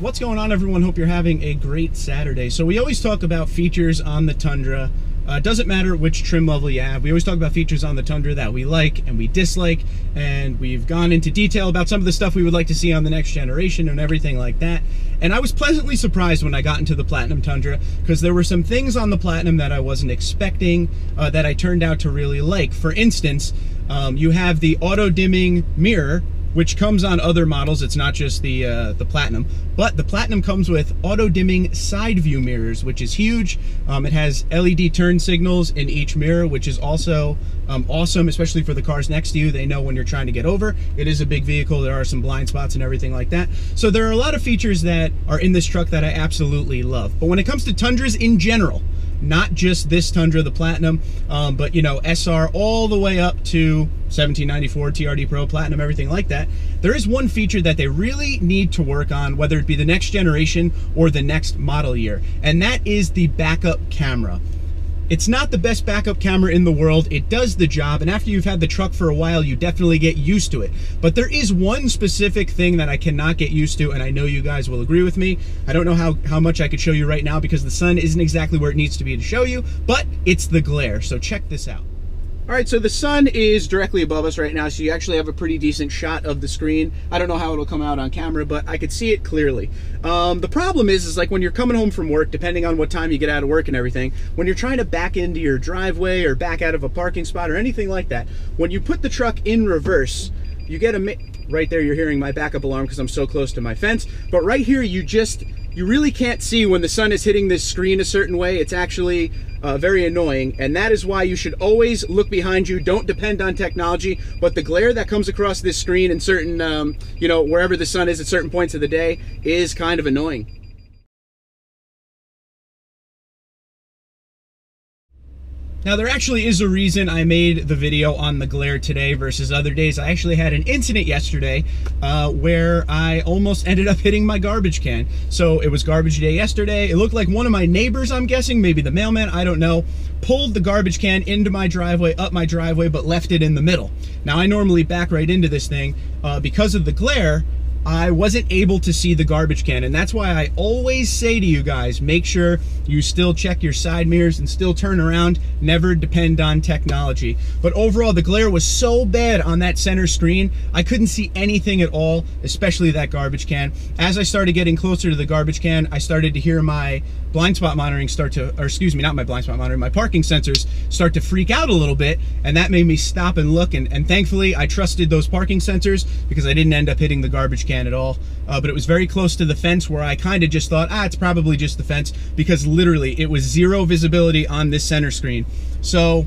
What's going on, everyone? Hope you're having a great Saturday. So we always talk about features on the Tundra. Uh, doesn't matter which trim level you have. We always talk about features on the Tundra that we like and we dislike, and we've gone into detail about some of the stuff we would like to see on the next generation and everything like that. And I was pleasantly surprised when I got into the Platinum Tundra because there were some things on the Platinum that I wasn't expecting uh, that I turned out to really like. For instance, um, you have the auto dimming mirror which comes on other models. It's not just the uh, the Platinum, but the Platinum comes with auto dimming side view mirrors, which is huge. Um, it has LED turn signals in each mirror, which is also um, awesome, especially for the cars next to you. They know when you're trying to get over. It is a big vehicle. There are some blind spots and everything like that. So there are a lot of features that are in this truck that I absolutely love. But when it comes to Tundras in general, not just this Tundra, the Platinum, um, but you know, SR all the way up to 1794, TRD Pro, Platinum, everything like that. There is one feature that they really need to work on, whether it be the next generation or the next model year, and that is the backup camera. It's not the best backup camera in the world. It does the job, and after you've had the truck for a while, you definitely get used to it. But there is one specific thing that I cannot get used to, and I know you guys will agree with me. I don't know how, how much I could show you right now because the sun isn't exactly where it needs to be to show you, but it's the glare, so check this out. All right, so the sun is directly above us right now, so you actually have a pretty decent shot of the screen. I don't know how it'll come out on camera, but I could see it clearly. Um, the problem is, is like when you're coming home from work, depending on what time you get out of work and everything, when you're trying to back into your driveway or back out of a parking spot or anything like that, when you put the truck in reverse, you get a, right there you're hearing my backup alarm because I'm so close to my fence, but right here you just, you really can't see when the sun is hitting this screen a certain way. It's actually uh, very annoying, and that is why you should always look behind you. Don't depend on technology, but the glare that comes across this screen in certain, um, you know, wherever the sun is at certain points of the day is kind of annoying. Now there actually is a reason I made the video on the glare today versus other days. I actually had an incident yesterday uh, where I almost ended up hitting my garbage can. So it was garbage day yesterday. It looked like one of my neighbors, I'm guessing, maybe the mailman, I don't know, pulled the garbage can into my driveway, up my driveway, but left it in the middle. Now I normally back right into this thing. Uh, because of the glare, I wasn't able to see the garbage can. And that's why I always say to you guys, make sure you still check your side mirrors and still turn around. Never depend on technology. But overall, the glare was so bad on that center screen, I couldn't see anything at all, especially that garbage can. As I started getting closer to the garbage can, I started to hear my blind spot monitoring start to, or excuse me, not my blind spot monitoring, my parking sensors start to freak out a little bit. And that made me stop and look. And, and thankfully, I trusted those parking sensors because I didn't end up hitting the garbage can at all. Uh, but it was very close to the fence where I kind of just thought, ah, it's probably just the fence because literally it was zero visibility on this center screen. So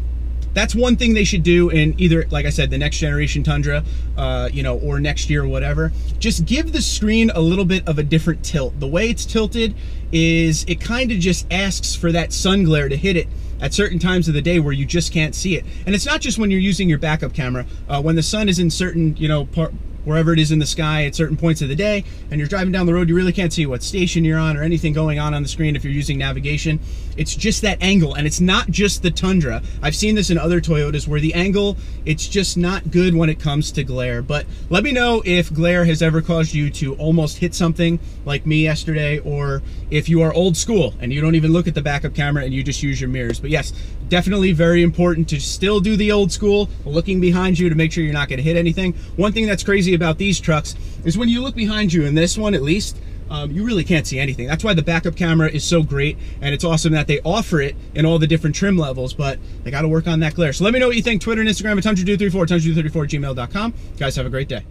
that's one thing they should do in either, like I said, the next generation Tundra, uh, you know, or next year or whatever. Just give the screen a little bit of a different tilt. The way it's tilted is it kind of just asks for that sun glare to hit it at certain times of the day where you just can't see it. And it's not just when you're using your backup camera. Uh, when the sun is in certain, you know, part, wherever it is in the sky at certain points of the day and you're driving down the road you really can't see what station you're on or anything going on on the screen if you're using navigation. It's just that angle and it's not just the tundra. I've seen this in other toyotas where the angle it's just not good when it comes to glare. But let me know if glare has ever caused you to almost hit something like me yesterday or if you are old school and you don't even look at the backup camera and you just use your mirrors. But yes definitely very important to still do the old school looking behind you to make sure you're not going to hit anything one thing that's crazy about these trucks is when you look behind you, in this one at least, um, you really can't see anything. That's why the backup camera is so great, and it's awesome that they offer it in all the different trim levels, but they got to work on that glare. So let me know what you think. Twitter and Instagram at TundraDude34, TundraDude34 gmail.com. Guys, have a great day.